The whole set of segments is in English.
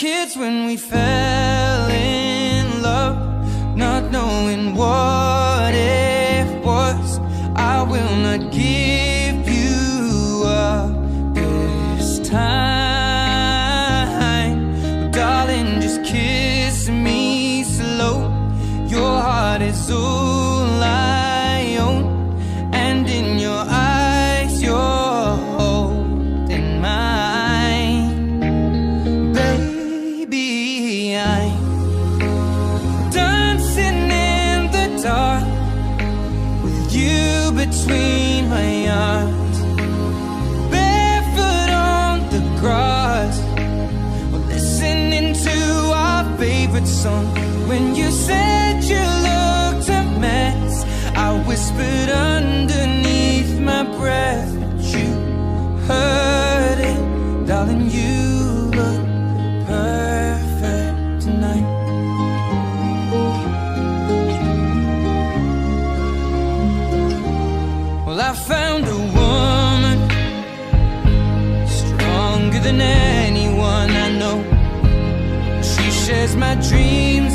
kids when we fell.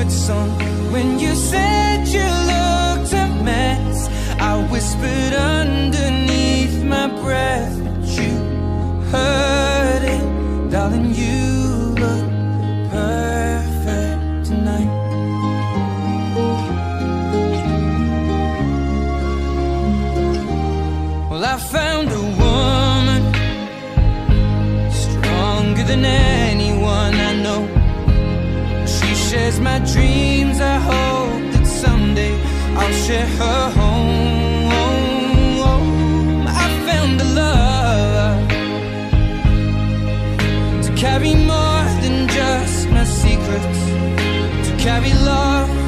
favorite song. When you said you looked a mess, I whispered underneath my breath, but you heard. dreams, I hope that someday I'll share her home. I found the love to carry more than just my secrets, to carry love.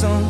song.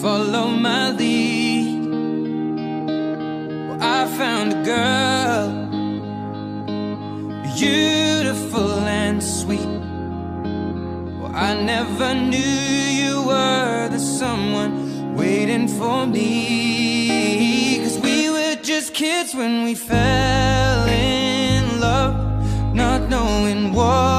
follow my lead. Well, I found a girl, beautiful and sweet. Well, I never knew you were the someone waiting for me. Cause we were just kids when we fell in love, not knowing what.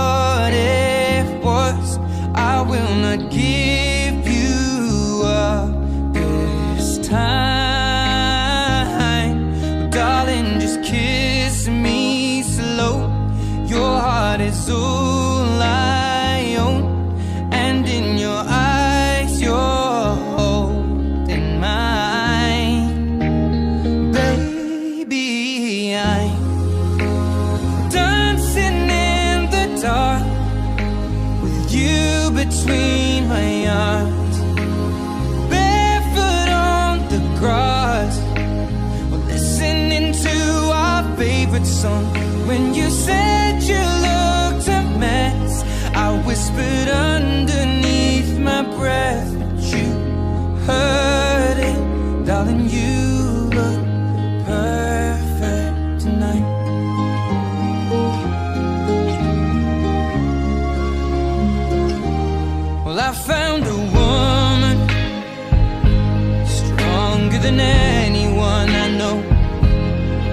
whispered underneath my breath, but you heard it, darling. You look perfect tonight. Well, I found a woman stronger than anyone I know.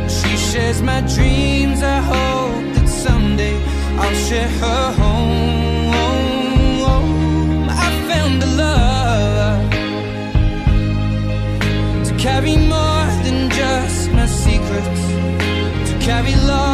She shares my dreams. I hope that someday I'll share her. love.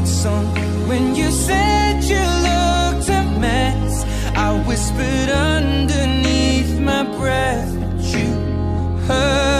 favorite song. When you said you looked a mess, I whispered underneath my breath, but you heard.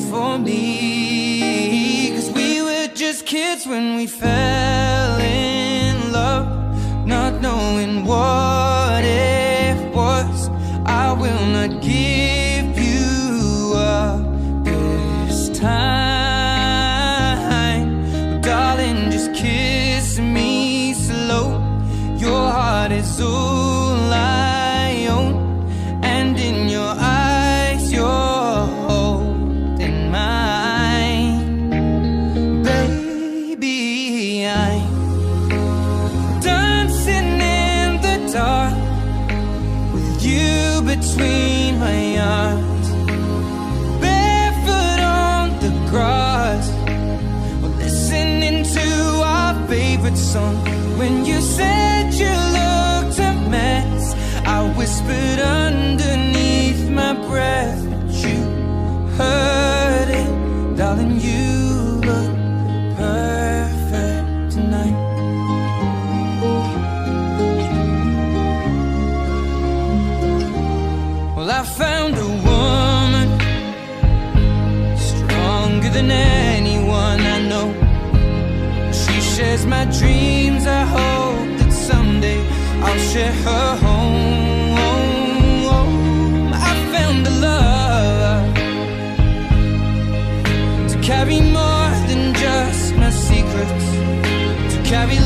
for me. Cause we were just kids when we fell in love Not knowing what it was. I will not give home. I found to carry more than just my secrets, to carry.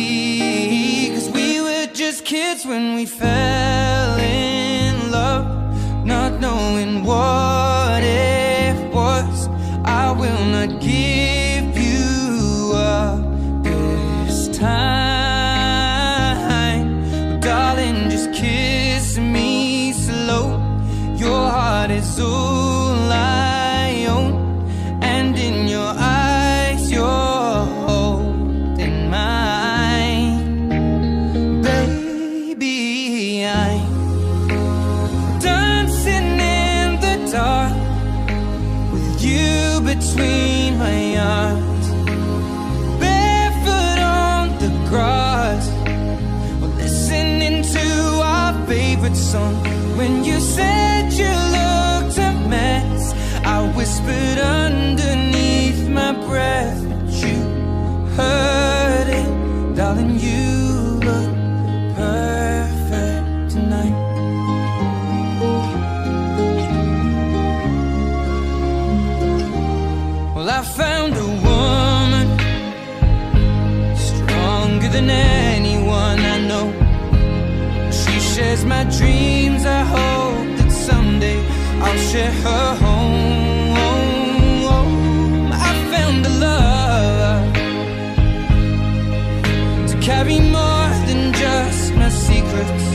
when we fell in love, not knowing what. whispered underneath my breath, but you heard it, darling. You look perfect tonight. Well, I found a woman stronger than anyone I know. She shares my dreams. I hope that someday I'll share her. carry more than just my secrets,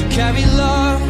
to carry love.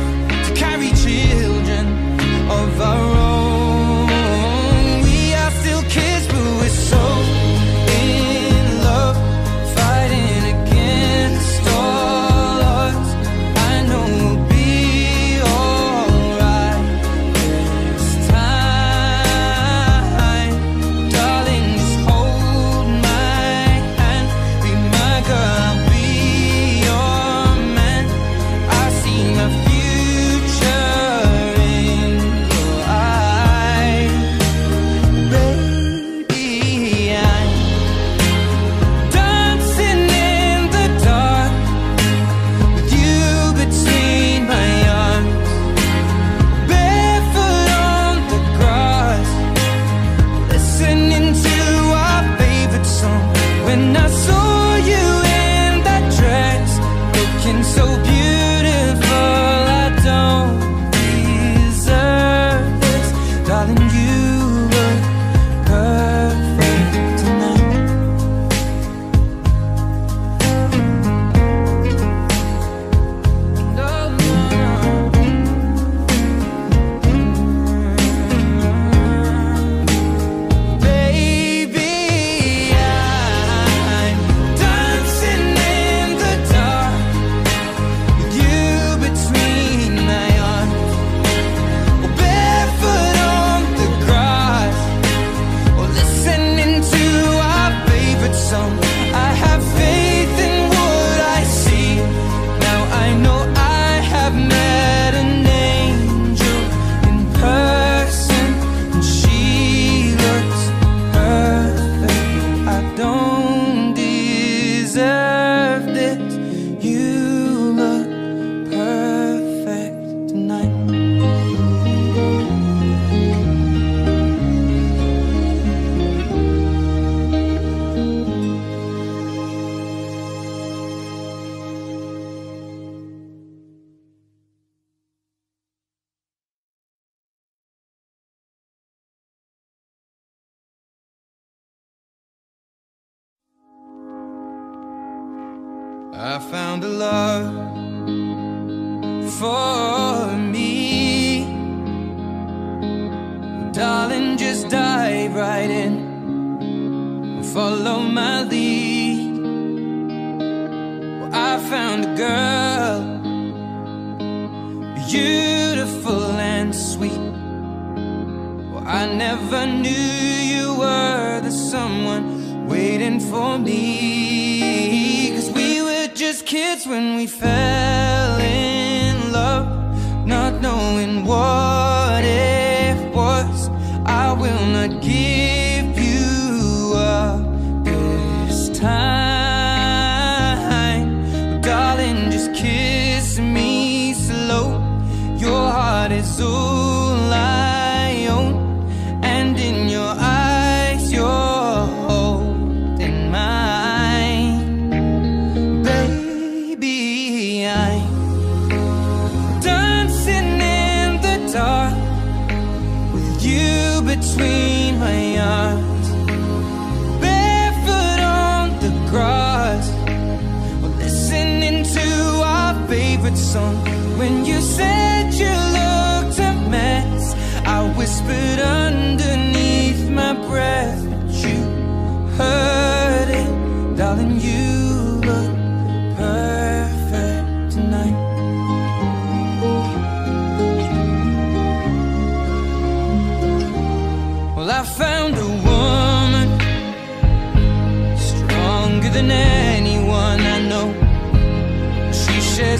on when you said you looked a mess. I whispered underneath my breath, but you heard.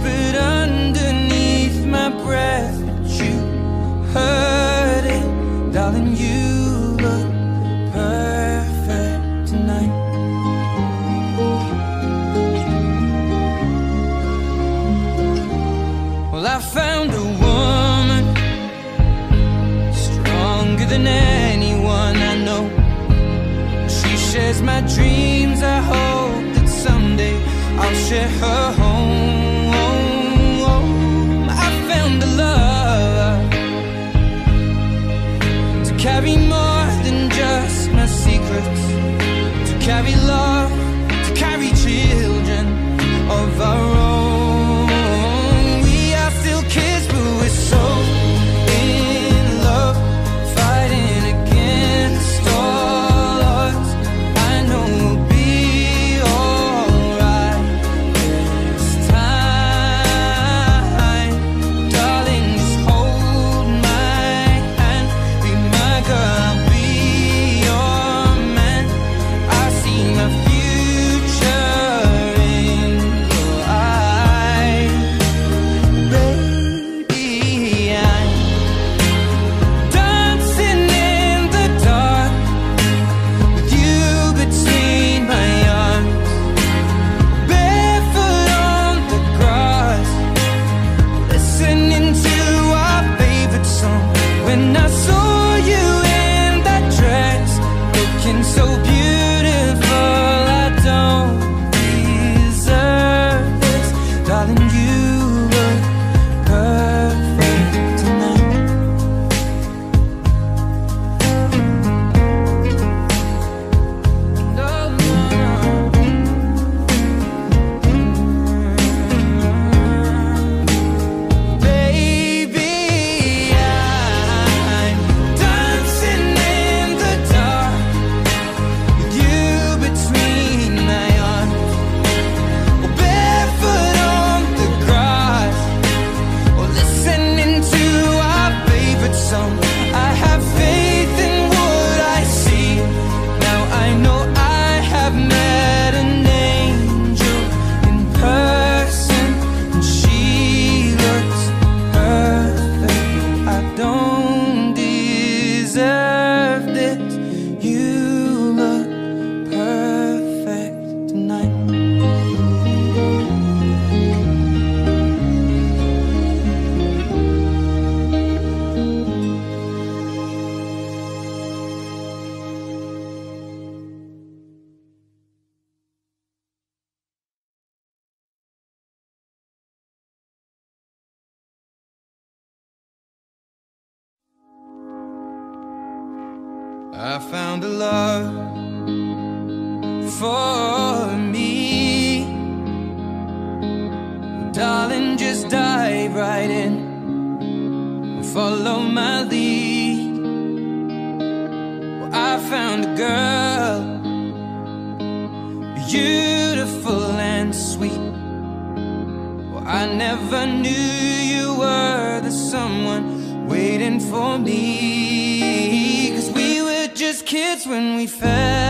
whispered underneath my breath, but you heard it, darling. You look perfect tonight. Well, I found a woman stronger than anyone I know. She shares my dreams. I hope that someday I'll share her. follow my lead. Well, I found a girl, beautiful and sweet. Well, I never knew you were the someone waiting for me. Cause we were just kids when we fell.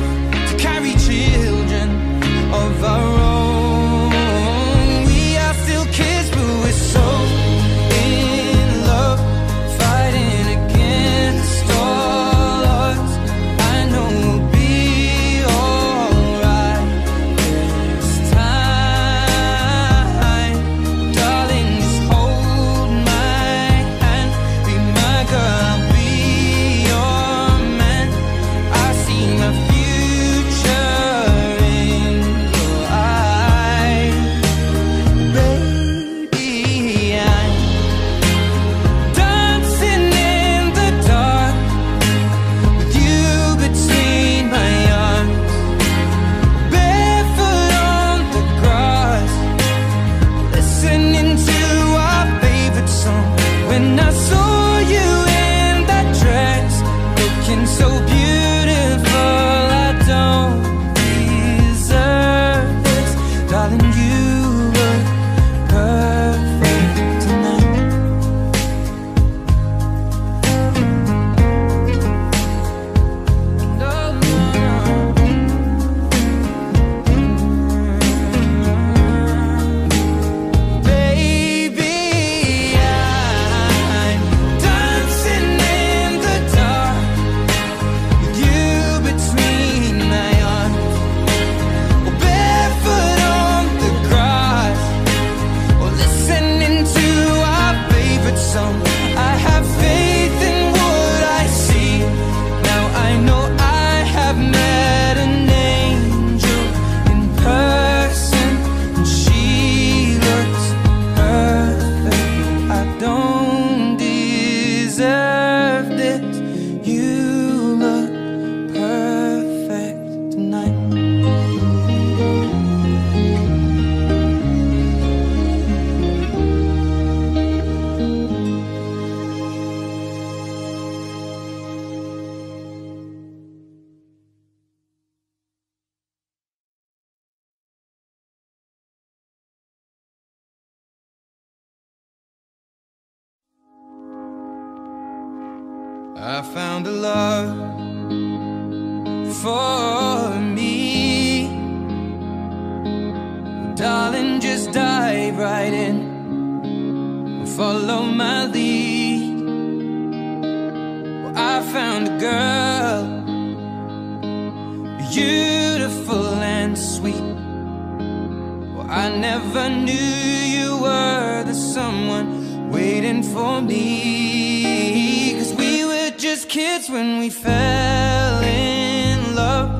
for me. Cause we were just kids when we fell in love,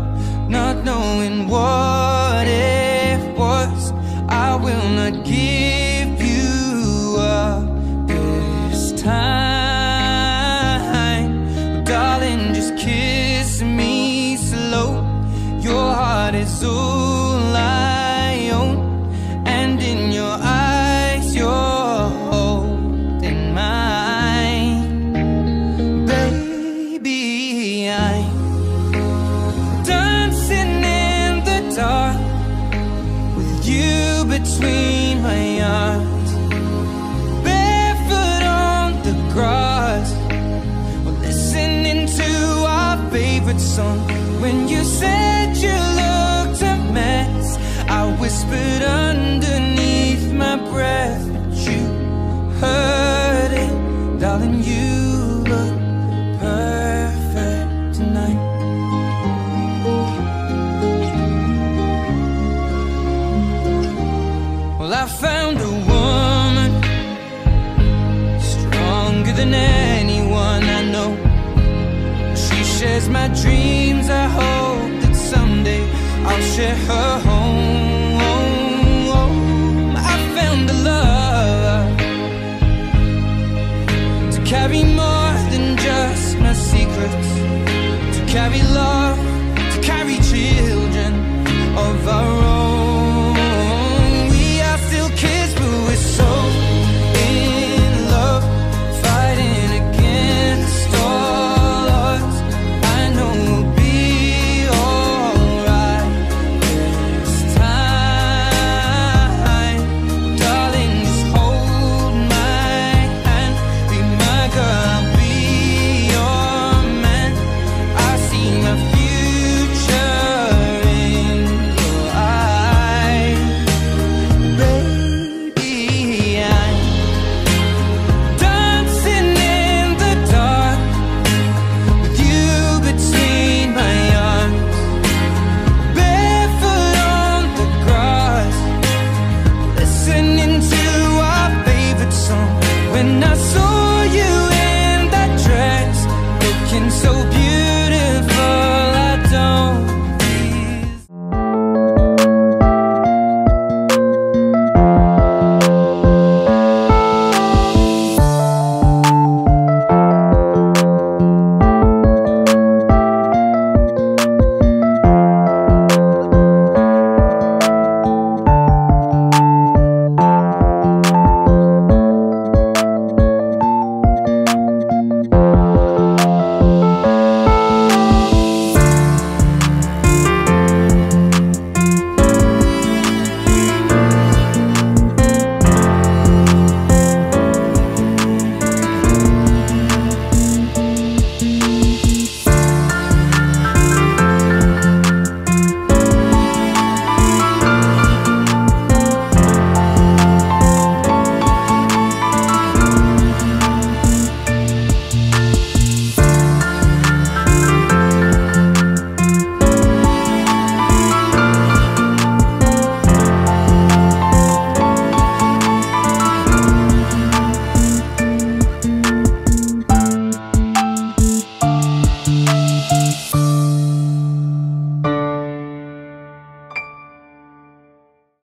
not knowing what it was. I will not give. Whispered underneath my breath, but you heard it, darling. You look perfect tonight. Well, I found a woman stronger than anyone I know. She shares my dreams. I hope that someday I'll share her.